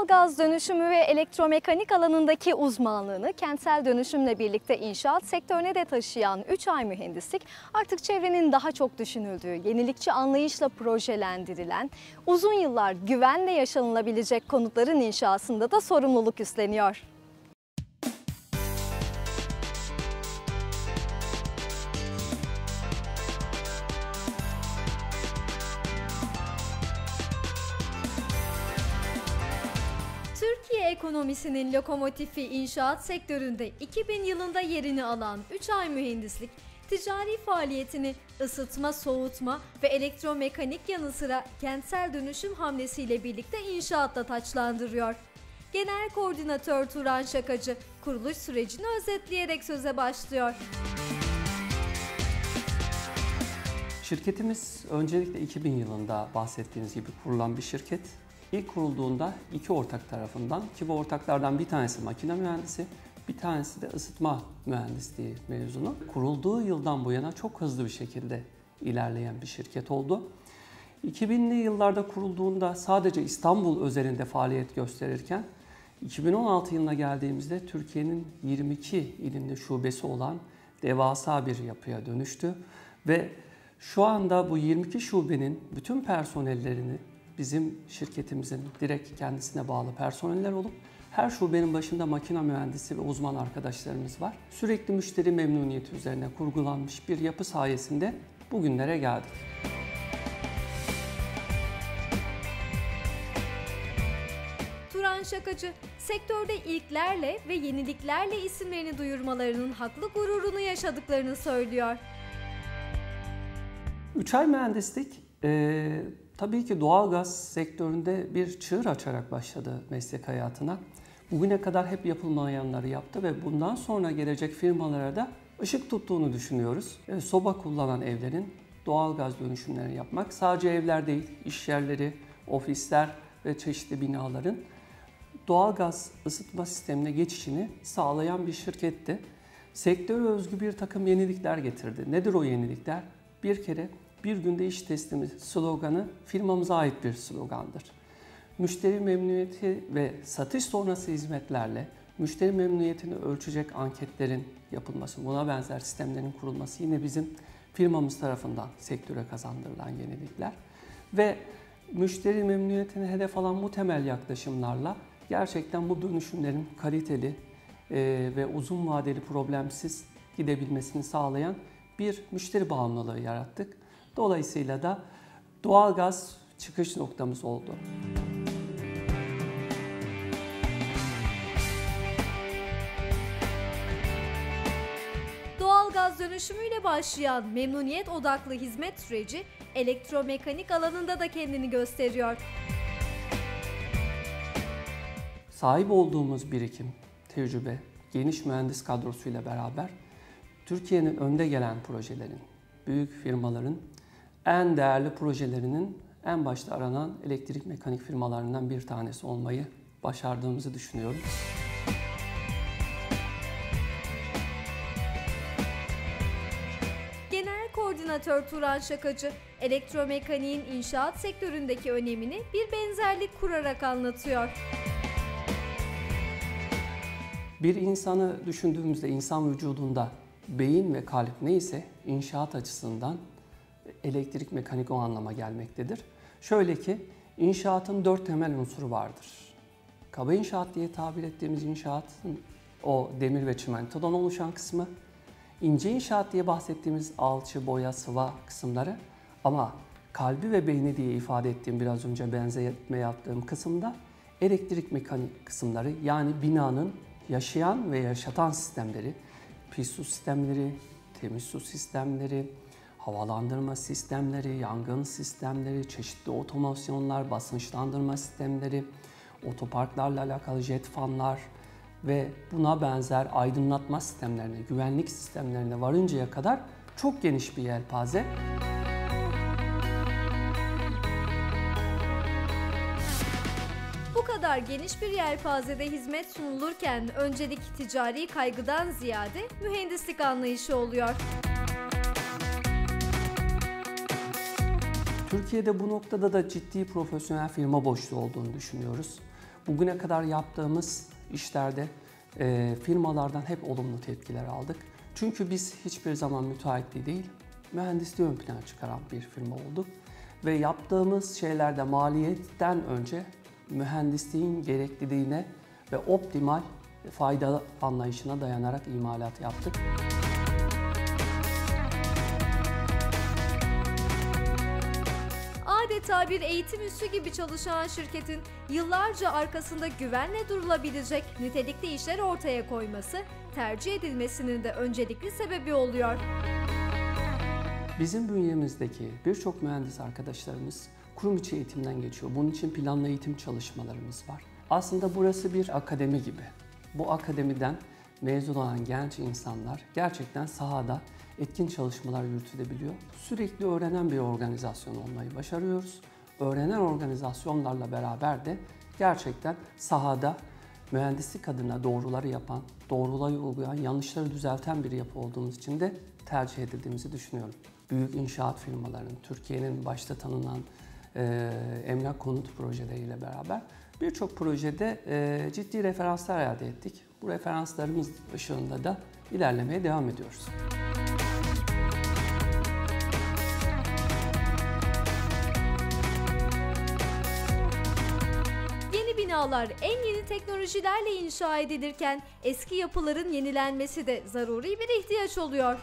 Doğal gaz dönüşümü ve elektromekanik alanındaki uzmanlığını kentsel dönüşümle birlikte inşaat sektörüne de taşıyan 3 ay mühendislik artık çevrenin daha çok düşünüldüğü, yenilikçi anlayışla projelendirilen, uzun yıllar güvenle yaşanılabilecek konutların inşasında da sorumluluk üstleniyor. Ekonomisinin lokomotifi inşaat sektöründe 2000 yılında yerini alan 3 ay mühendislik, ticari faaliyetini ısıtma, soğutma ve elektromekanik yanı sıra kentsel dönüşüm hamlesiyle birlikte inşaatla taçlandırıyor. Genel Koordinatör Turan Şakacı kuruluş sürecini özetleyerek söze başlıyor. Şirketimiz öncelikle 2000 yılında bahsettiğiniz gibi kurulan bir şirket. İlk kurulduğunda iki ortak tarafından ki bu ortaklardan bir tanesi makine mühendisi, bir tanesi de ısıtma mühendisliği mezunu. Kurulduğu yıldan bu yana çok hızlı bir şekilde ilerleyen bir şirket oldu. 2000'li yıllarda kurulduğunda sadece İstanbul özelinde faaliyet gösterirken 2016 yılına geldiğimizde Türkiye'nin 22 ilinde şubesi olan devasa bir yapıya dönüştü ve şu anda bu 22 şubenin bütün personellerini bizim şirketimizin direkt kendisine bağlı personeller olup her şubenin başında makine mühendisi ve uzman arkadaşlarımız var. Sürekli müşteri memnuniyeti üzerine kurgulanmış bir yapı sayesinde bugünlere geldik. Turan Şakacı, sektörde ilklerle ve yeniliklerle isimlerini duyurmalarının haklı gururunu yaşadıklarını söylüyor. Üç ay mühendislik e, tabii ki doğalgaz sektöründe bir çığır açarak başladı meslek hayatına. Bugüne kadar hep yapılmayanları yaptı ve bundan sonra gelecek firmalara da ışık tuttuğunu düşünüyoruz. E, soba kullanan evlerin doğalgaz dönüşümlerini yapmak sadece evler değil, iş yerleri, ofisler ve çeşitli binaların doğalgaz ısıtma sistemine geçişini sağlayan bir şirketti. Sektöre özgü bir takım yenilikler getirdi. Nedir o yenilikler? Bir kere bir günde iş teslimi sloganı firmamıza ait bir slogandır. Müşteri memnuniyeti ve satış sonrası hizmetlerle müşteri memnuniyetini ölçecek anketlerin yapılması, buna benzer sistemlerin kurulması yine bizim firmamız tarafından sektöre kazandırılan yenilikler. Ve müşteri memnuniyetini hedef alan bu temel yaklaşımlarla gerçekten bu dönüşümlerin kaliteli ve uzun vadeli problemsiz gidebilmesini sağlayan bir müşteri bağımlılığı yarattık. Dolayısıyla da doğalgaz çıkış noktamız oldu. Doğalgaz dönüşümüyle başlayan memnuniyet odaklı hizmet süreci elektromekanik alanında da kendini gösteriyor. Sahip olduğumuz birikim, tecrübe, geniş mühendis kadrosuyla beraber Türkiye'nin önde gelen projelerin, büyük firmaların en değerli projelerinin en başta aranan elektrik mekanik firmalarından bir tanesi olmayı başardığımızı düşünüyorum. Genel Koordinatör Turan Şakacı, elektromekaniğin inşaat sektöründeki önemini bir benzerlik kurarak anlatıyor. Bir insanı düşündüğümüzde insan vücudunda beyin ve kalp neyse inşaat açısından elektrik mekanik o anlama gelmektedir. Şöyle ki inşaatın dört temel unsuru vardır. Kaba inşaat diye tabir ettiğimiz inşaatın o demir ve çimentodan oluşan kısmı, ince inşaat diye bahsettiğimiz alçı, boya, sıva kısımları ama kalbi ve beyni diye ifade ettiğim biraz önce benzetme yaptığım kısımda elektrik mekanik kısımları yani binanın yaşayan ve yaşatan sistemleri, pis su sistemleri, temiz su sistemleri, havalandırma sistemleri, yangın sistemleri, çeşitli otomasyonlar, basınçlandırma sistemleri, otoparklarla alakalı jet fanlar ve buna benzer aydınlatma sistemlerine, güvenlik sistemlerine varıncaya kadar çok geniş bir yelpaze. Bu kadar geniş bir yelpazede hizmet sunulurken öncelik ticari kaygıdan ziyade mühendislik anlayışı oluyor. Türkiye'de bu noktada da ciddi profesyonel firma boşluğu olduğunu düşünüyoruz. Bugüne kadar yaptığımız işlerde e, firmalardan hep olumlu tepkiler aldık. Çünkü biz hiçbir zaman müteahhitliği değil, mühendisliği ön plana çıkaran bir firma olduk. Ve yaptığımız şeylerde maliyetten önce mühendisliğin gerekliliğine ve optimal fayda anlayışına dayanarak imalat yaptık. Adeta bir eğitim üssü gibi çalışan şirketin yıllarca arkasında güvenle durulabilecek nitelikli işler ortaya koyması tercih edilmesinin de öncelikli sebebi oluyor. Bizim bünyemizdeki birçok mühendis arkadaşlarımız kurum içi eğitimden geçiyor. Bunun için planlı eğitim çalışmalarımız var. Aslında burası bir akademi gibi. Bu akademiden mezun olan genç insanlar gerçekten sahada etkin çalışmalar yürütülebiliyor. Sürekli öğrenen bir organizasyon olmayı başarıyoruz. Öğrenen organizasyonlarla beraber de gerçekten sahada mühendislik adına doğruları yapan, doğruları uygulayan, yanlışları düzelten bir yapı olduğumuz için de tercih edildiğimizi düşünüyorum. Büyük inşaat firmalarının, Türkiye'nin başta tanınan e, emlak konut projeleriyle beraber birçok projede e, ciddi referanslar elde ettik. Bu referanslarımız ışığında da ilerlemeye devam ediyoruz. Yeni binalar en yeni teknolojilerle inşa edilirken eski yapıların yenilenmesi de zaruri bir ihtiyaç oluyor.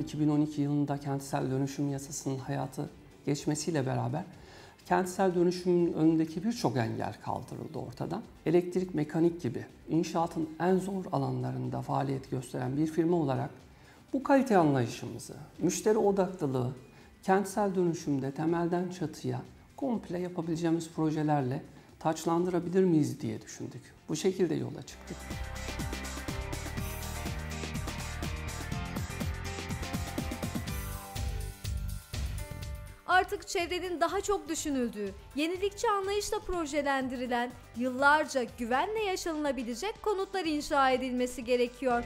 2012 yılında kentsel dönüşüm yasasının hayatı geçmesiyle beraber kentsel dönüşümün önündeki birçok engel kaldırıldı ortadan. Elektrik, mekanik gibi inşaatın en zor alanlarında faaliyet gösteren bir firma olarak bu kalite anlayışımızı, müşteri odaklılığı, kentsel dönüşümde temelden çatıya komple yapabileceğimiz projelerle taçlandırabilir miyiz diye düşündük. Bu şekilde yola çıktık. Artık çevrenin daha çok düşünüldüğü, yenilikçi anlayışla projelendirilen, yıllarca güvenle yaşanılabilecek konutlar inşa edilmesi gerekiyor.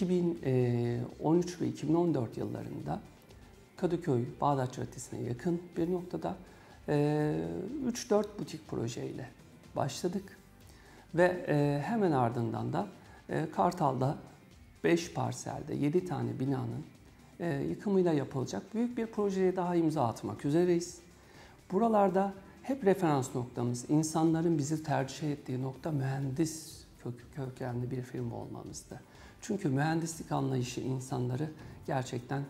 ...2013 ve 2014 yıllarında Kadıköy Bağdat Caddesi'ne yakın bir noktada 3-4 butik projeyle başladık. Ve hemen ardından da Kartal'da 5 parselde 7 tane binanın yıkımıyla yapılacak büyük bir projeye daha imza atmak üzereyiz. Buralarda hep referans noktamız, insanların bizi tercih ettiği nokta mühendis kökenli bir firma olmamızdı. Çünkü mühendislik anlayışı insanları gerçekten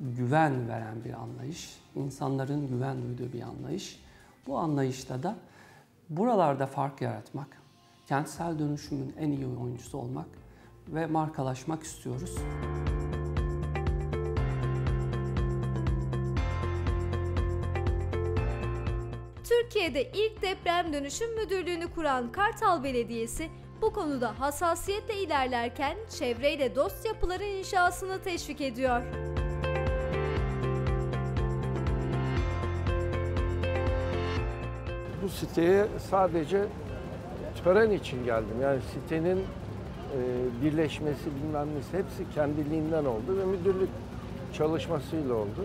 güven veren bir anlayış, insanların güven duyduğu bir anlayış. Bu anlayışta da buralarda fark yaratmak, kentsel dönüşümün en iyi oyuncusu olmak ve markalaşmak istiyoruz. Türkiye'de ilk deprem dönüşüm müdürlüğünü kuran Kartal Belediyesi bu konuda hassasiyetle ilerlerken çevreyle dost yapıların inşasını teşvik ediyor. Siteye sadece tören için geldim. Yani sitenin e, birleşmesi bilmem nesi hepsi kendiliğinden oldu ve müdürlük çalışmasıyla oldu.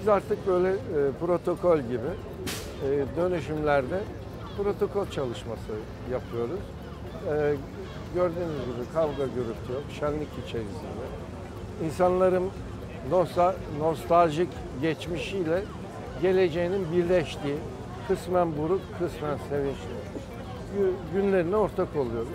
Biz artık böyle e, protokol gibi e, dönüşümlerde protokol çalışması yapıyoruz. E, gördüğünüz gibi kavga gürültü yok, şenlik içerisinde. İnsanların nostal nostaljik geçmişiyle geleceğinin birleştiği, kısmen buruk, kısmen sevinçli günlerine ortak oluyoruz.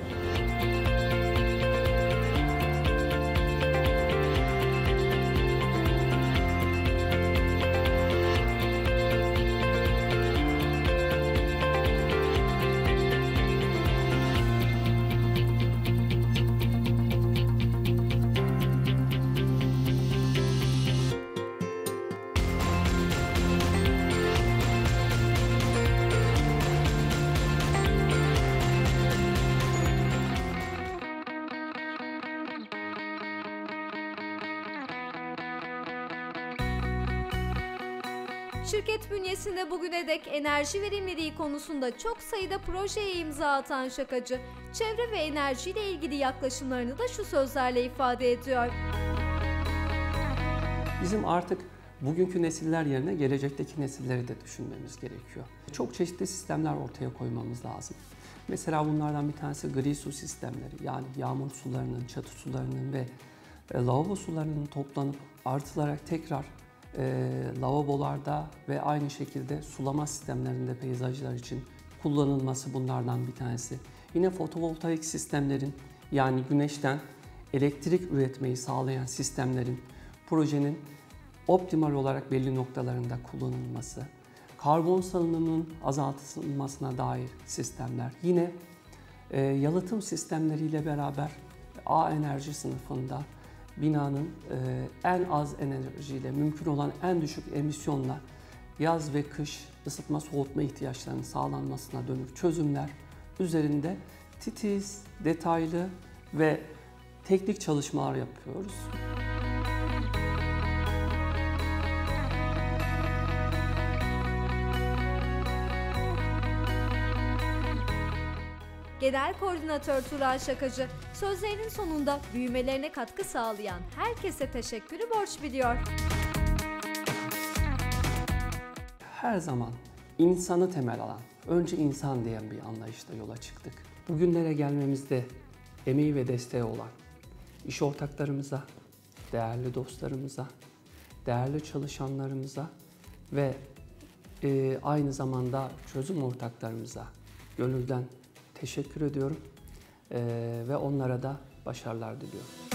Şirket bünyesinde bugüne dek enerji verimliliği konusunda çok sayıda projeye imza atan Şakacı, çevre ve enerjiyle ilgili yaklaşımlarını da şu sözlerle ifade ediyor. Bizim artık bugünkü nesiller yerine gelecekteki nesilleri de düşünmemiz gerekiyor. Çok çeşitli sistemler ortaya koymamız lazım. Mesela bunlardan bir tanesi gri su sistemleri. Yani yağmur sularının, çatı sularının ve e, lavabo sularının toplanıp artılarak tekrar e, lavabolarda ve aynı şekilde sulama sistemlerinde peyzajlar için kullanılması bunlardan bir tanesi. Yine fotovoltaik sistemlerin yani güneşten elektrik üretmeyi sağlayan sistemlerin projenin optimal olarak belli noktalarında kullanılması, karbon salınımının azaltılmasına dair sistemler, yine e, yalıtım sistemleriyle beraber A enerji sınıfında binanın e, en az enerjiyle mümkün olan en düşük emisyonla yaz ve kış ısıtma soğutma ihtiyaçlarının sağlanmasına dönük çözümler üzerinde titiz, detaylı ve teknik çalışmalar yapıyoruz. Genel Koordinatör Turan Şakacı, sözlerinin sonunda büyümelerine katkı sağlayan herkese teşekkürü borç biliyor. her zaman insanı temel alan, önce insan diyen bir anlayışla yola çıktık. Bugünlere gelmemizde emeği ve desteği olan iş ortaklarımıza, değerli dostlarımıza, değerli çalışanlarımıza ve e, aynı zamanda çözüm ortaklarımıza gönülden teşekkür ediyorum ve onlara da başarılar diliyorum.